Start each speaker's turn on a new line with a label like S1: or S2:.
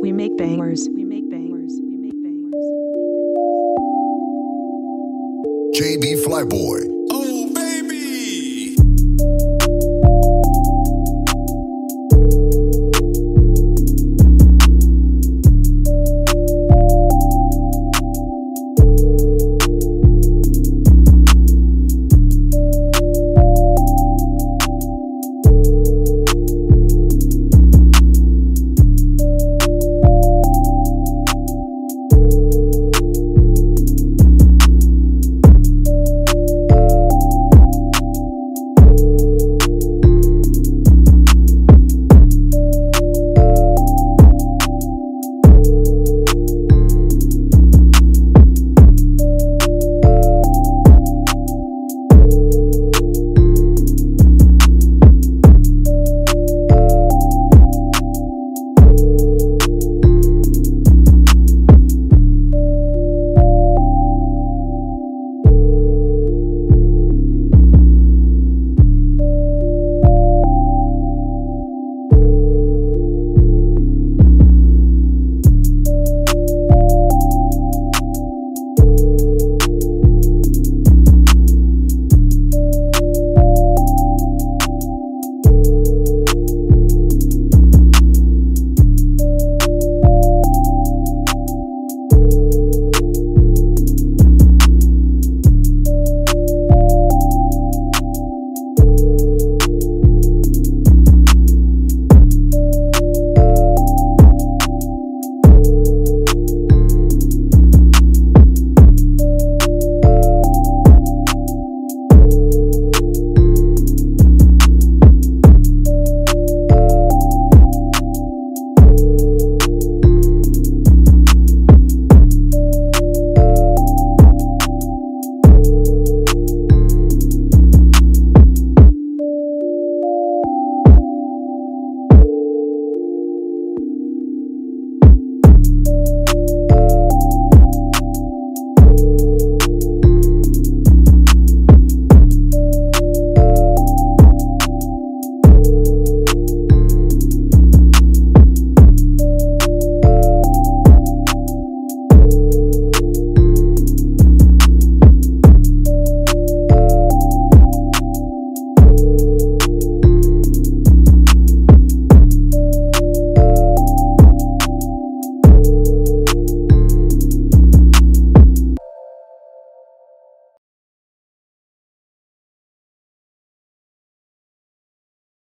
S1: We make bangers. We make bangers. We make bangers. We make bangers.
S2: JB Flyboy.